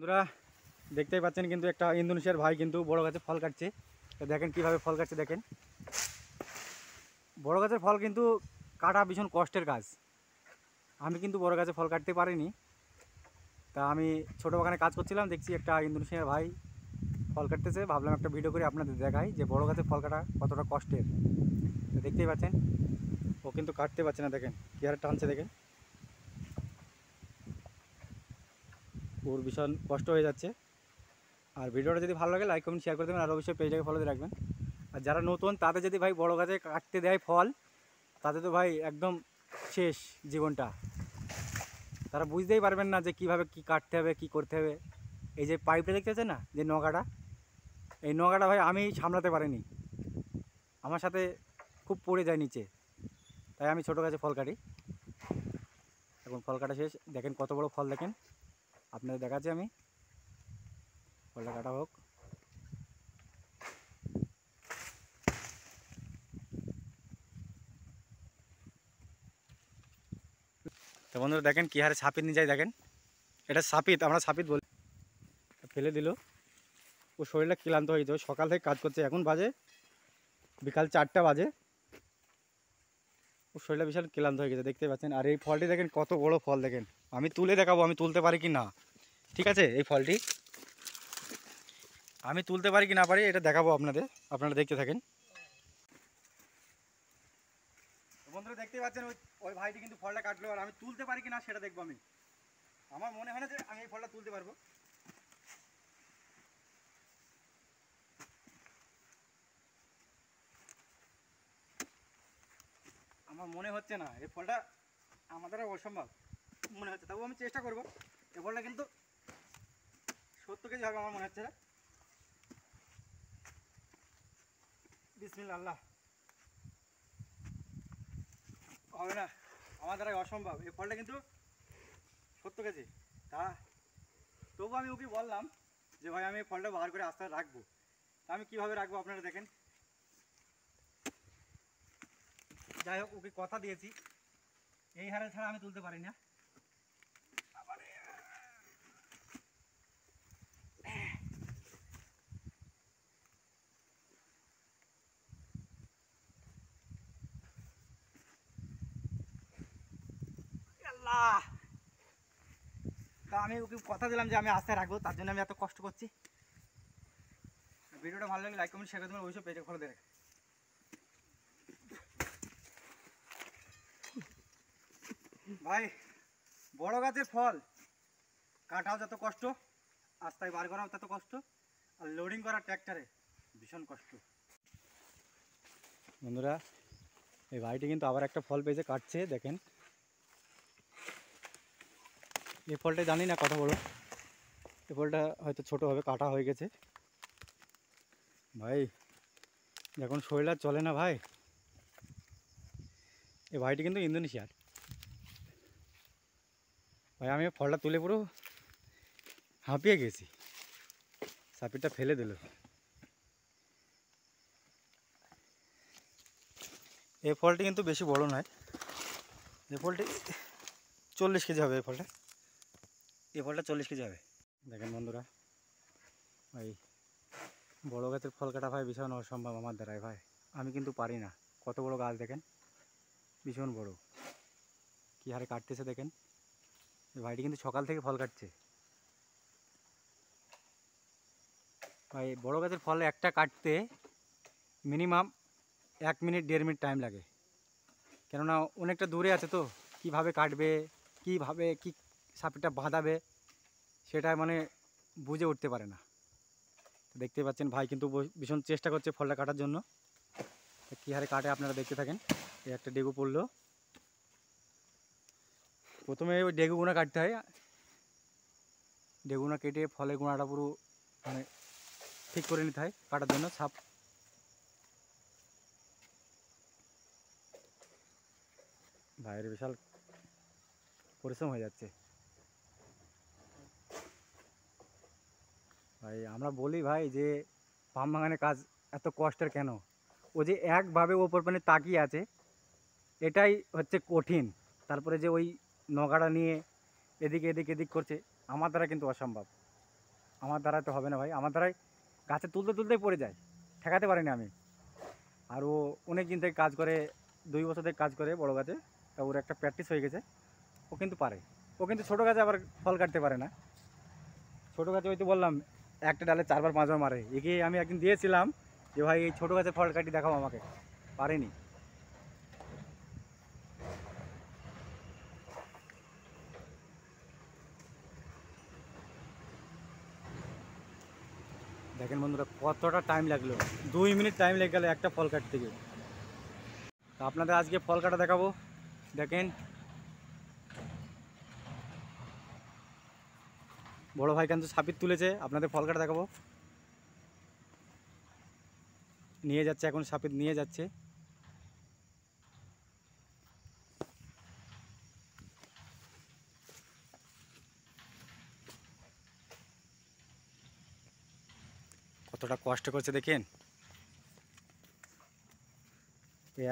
বন্ধুরা, দেখতেই পাচ্ছেন কিন্তু একটা ইন্দোনেশিয়ার ভাই কিন্তু বড় গাছে ফল কাটছে। দেখেন কীভাবে ফল কাটছে, দেখেন। বড় গাছের ফল কিন্তু কাটা ভীষণ কষ্টের কাজ। আমি কিন্তু বড় গাছে ফল কাটতে পারিনি। তা আমি ছোটো বাগানে কাজ করছিলাম, দেখছি একটা ইন্দোনেশিয়ার ভাই ফল কাটতেছে। ভাবলাম একটা ভিডিও করে আপনাদের দেখাই যে বড় গাছে ফল কাটা কতটা কষ্টের। দেখতেই পাচ্ছেন, ও কিন্তু কাটতে পারছে না, দেখেন। কী হারে টানছে, দেখেন। ওর ভীষণ কষ্ট হয়ে যাচ্ছে। আর ভিডিওটা যদি ভালো লাগে লাইক কমেন্ট শেয়ার করে দেবেন। আর অবশ্যই পেজটাকে ফলো দিয়ে রাখবেন। আর যারা নতুন, তাদের যদি ভাই বড় গাছে কাটতে দেয় ফল তাতে তো ভাই একদম শেষ জীবনটা। তারা বুঝতেই পারবেন না যে কীভাবে কি কাটতে হবে, কি করতে হবে। এই যে পাইপটা দেখতে পাচ্ছেন না? যে নগাটা। এই নগাটা ভাই আমি সামলাতে পারিনি। আমার সাথে খুব পড়ে যায় নিচে। তাই আমি ছোটো গাছে ফল কাটি। এখন ফল কাটা শেষ। দেখেন কত বড় ফল দেখেন। আপনাদের দেখাচ্ছি আমি। ফলটা কাটা হোক। তো বন্ধুরা দেখেন কী হারে সাপিত নিয়ে যায়, দেখেন। এটা সাপিত, আমরা সাপিত বলি। ফেলে দিল। ও শরীরটা ক্লান্ত হয়ে ও সকাল থেকে কাজ করছে, এখন বাজে বিকাল চারটা বাজে। শরীরটা বিশাল ক্লান্ত হয়ে গেছে দেখতে পাচ্ছেন। আর এই ফলটি দেখেন, কত বড় ফল দেখেন। আমি তুলে দেখাবো, আমি তুলতে পারি কি না। ঠিক আছে, এই ফলটি। আমি তুলতে পারি কি না পারি, এটা দেখাবো আপনাদের। আপনারা দেখতে থাকেন। বন্ধুরা দেখতে পাচ্ছেন, ওই ওই ভাইটি কিন্তু ফলটা কাটলো, আর আমি তুলতে পারি কি না সেটা দেখব আমি। আমার মনে হয় না যে আমি এই ফলটা তুলতে পারব। আমার মনে হচ্ছে না, এই ফলটা আমাদের অসম্ভব, মনে হচ্ছে। তবু আমি চেষ্টা করব। এই ফলটা কিন্তু সত্তর কেজি হবে আমার মনে হচ্ছে বিসমিল্লা আল্লাহ। হবে না, আমার দ্বারা অসম্ভব। এই ফলটা কিন্তু সত্তর কেজি। তা তবু আমি ওকে বললাম যে, ভাই, আমি এই ফলটা বার করে আস্তে আস্তে রাখব। তা আমি কীভাবে রাখব আপনারা দেখেন। যাই হোক, ওকে কথা দিয়েছি। এই হারে ছাড়া আমি তুলতে পারি না। তা আমি ওকে কথা দিলাম যে আমি আস্তে রাখব, তার জন্য আমি এত কষ্ট করছি। ভিডিওটা ভালো লাগলে লাইক কমেন্ট শেয়ার করে দেবেন ওইসব পেজে ফলো দিয়ে ভাই, বড় গাছের ফল। কাটাও যত কষ্ট, আস্তায় বার করাও তত কষ্ট, আর লোডিং করা ট্র্যাক্টরে ভীষণ কষ্ট। বন্ধুরা, এই ভাইটি কিন্তু আবার একটা ফল পেয়েছে, কাটছে, দেখেন। এই ফলটা জানি না কত বড় এই ফলটা হয়তো ছোট হবে, কাটা হয়ে গেছে। ভাই এখন শরীর চলে না ভাই, এই ভাইটি কিন্তু ইন্দোনেশিয়ার। ভাই, আমি ফলটা তুলে পুরো হাঁপিয়ে গেছি। সাপিটা ফেলে দিল। এই ফলটি কিন্তু বেশি বড় নয়। এই ফলটি চল্লিশ কেজি হবে এই ফলটা। এই ফলটা চল্লিশ কেজি হবে। দেখেন বন্ধুরা, ভাই, বড় গাছের ফল কাটা ভাই ভীষণ অসম্ভব আমার দ্বারাই ভাই। আমি কিন্তু পারি না। কত বড় গাছ দেখেন? ভীষণ বড়। কী হারে কাটতেছে দেখেন? ভাইটি কিন্তু সকাল থেকে ফল কাটছে। ভাই, বড় গাছের ফল একটা কাটতে মিনিমাম এক মিনিট, দেড় মিনিট টাইম লাগে। কেননা অনেকটা দূরে আছে তো, কীভাবে কাটবে, কীভাবে, কি সাপিটা বাঁধাবে, সেটা মানে বুঝে উঠতে পারে না। দেখতে পাচ্ছেন ভাই কিন্তু ভীষণ চেষ্টা করছে ফলটা কাটার জন্য। কী হারে কাটে আপনারা দেখতে থাকেন। এই একটা ডেগু পড়ল। প্রথমে ওই ডেগু গুঁড়া কাটতে হয়। ডেগুনা কেটে ফলের গুঁড়াটা পুরো মানে ঠিক করে নিতে হয় কাটার জন্য সাপ ভাইয়ের বিশাল পরিশ্রম হয়ে যাচ্ছে। ভাই, আমরা বলি ভাই যে পাম বাগানের কাজ এত কষ্টের কেন? ও যে একভাবে ওপর মানে তাকিয়ে আছে, এটাই হচ্ছে কঠিন। তারপরে যে ওই নগাড়া নিয়ে এদিকে এদিক এদিক করছে, আমার দ্বারা কিন্তু অসম্ভব। আমার দ্বারা তো হবে না ভাই, আমার দ্বারাই গাছে তুলতে তুলতেই পড়ে যায়, ঠেকাতে পারিনি আমি। আর ও অনেক দিন থেকে কাজ করে, দুই বছর থেকে কাজ করে বড় গাছে, তা ওর একটা প্র্যাকটিস হয়ে গেছে, ও কিন্তু পারে। ও কিন্তু ছোটো গাছে আবার ফল কাটতে পারে না। ছোটো গাছে ওই তো বললাম, একটা ডালে চারবার পাঁচবার মারে। একে আমি একদিন দিয়েছিলাম যে, ভাই, এই ছোটো গাছে ফল কাটি দেখাও আমাকে। পারেনি। দেখেন বন্ধুরা, কতটা টাইম লাগল। দুই মিনিট টাইম লেগে গেলো একটা ফল কাটতে গিয়ে। তা আপনাদের আজকে ফল কাটা দেখাবো। দেখেন। বড় ভাই কিন্তু সাপিত তুলেছে, আপনাদের ফল কাটা দেখাবো। নিয়ে যাচ্ছে এখন, সাপিত নিয়ে যাচ্ছে। কতটা কষ্ট করছে দেখেন।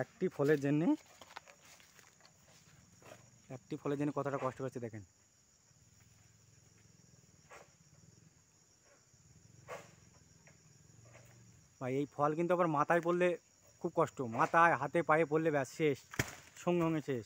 একটি ফলের জন্যে, একটি ফলের জন্য কতটা কষ্ট করছে দেখেন। ভাই, এই ফল কিন্তু আবার মাথায় পড়লে খুব কষ্ট। মাথায়, হাতে, পায়ে পড়লে ব্যাস শেষ, সঙ্গে সঙ্গে শেষ।